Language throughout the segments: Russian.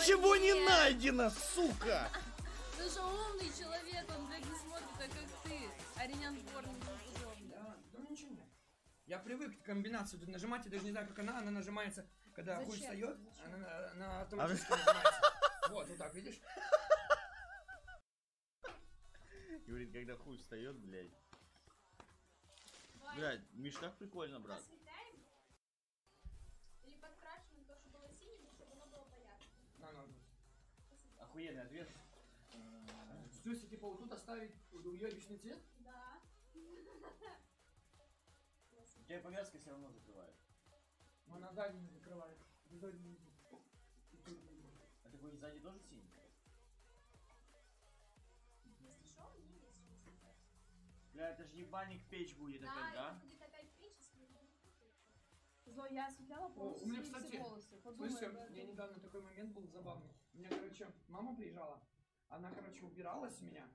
Ничего не найдено, сука! Ты же умный человек, он, блядь, не смотрит так, как ты. Аринян Борн Да, да ничего. Я привык к комбинации. Тут нажимать, я даже не знаю, как она. Она нажимается, когда Зачем? хуй встает. Она на, на автоматически нажимается. Вот, вот так, видишь? Говорит, когда хуй встает, блядь. Блядь, Миш, так прикольно, брат. Охуенный ответ. Здесь, типа, вот тут оставить уебищный цвет. Да. У тебя повязка все равно закрывает. Но она задний не закрывает. Задний не. А такой сзади тоже синий? Если есть. Бля, это же ебальник печь будет опять, Да, да? будет опять печь, если Зо, я осветляла О, полностью у меня, все кстати, волосы. Подумай этом. я недавно такой момент был забавный. У меня, короче, мама приезжала. Она, короче, убиралась у меня.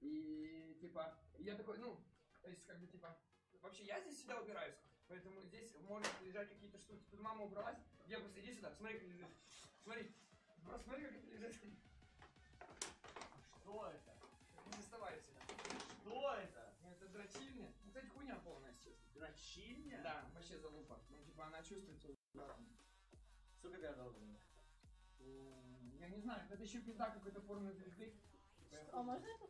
И, типа, я такой, ну, то есть, как бы, типа, вообще я здесь всегда убираюсь. Поэтому здесь может лежать какие-то штуки. Тут мама убралась. Я просто, иди сюда, смотри, как лежит. Смотри. Просто смотри, как это лежит. Что это? Не доставай сюда. Что это? Ну, Это дрочильня. Ну, кстати, хуйня полная, честно. Дрочильня? Да, вообще залупа. Ну, типа, она чувствует свою Сколько ты Я не знаю, это еще пизда какой-то формы пришли. А можно это?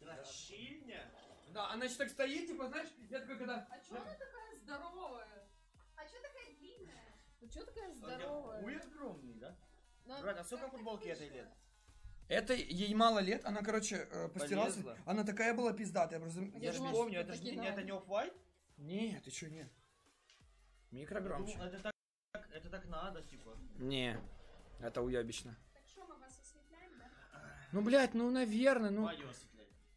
Дрочильня? Да, она еще так стоит, типа, знаешь, я такой, когда... А чё она такая здоровая? А что такая длинная? Ну чё такая Хуй здоровая? огромный, да? Ну, Брат, а сколько футболки этой лет? Это ей мало лет, она, короче, э, постиралась. Полезла. Она такая была пиздатая, просто... Я Я же думала, помню, что это же не, это не off-white? Нет, ты чё, нет. Микрограммчик. Ну, это так, это так надо, типа. Не, это уябично. Так что, мы вас осветляем, да? Ну, блядь, ну, наверное, ну... Твоё